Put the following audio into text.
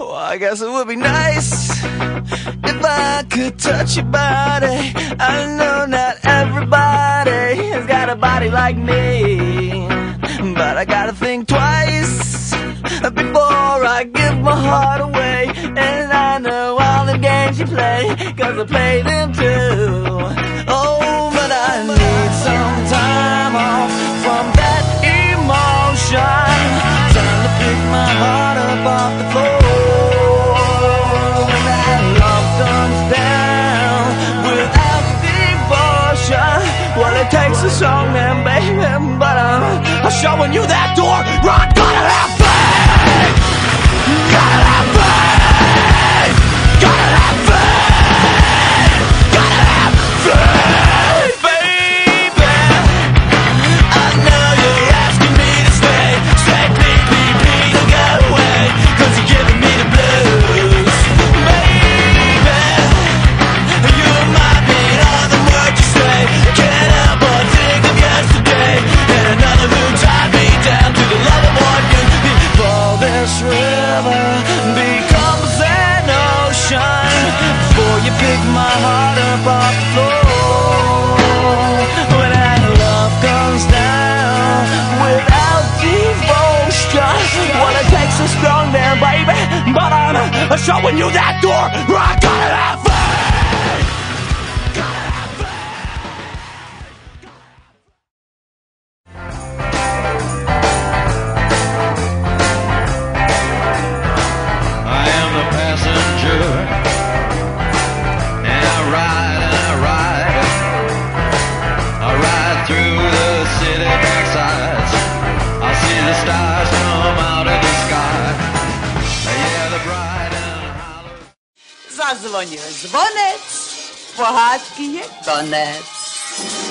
Well, I guess it would be nice if I could touch your body. I know not everybody has got a body like me, but I gotta think twice before I give my heart away. And I know all the games you play, cause I play them too. showing you that. I showing you that door where I got it out. задзвонює дзвонець, погадки є конець.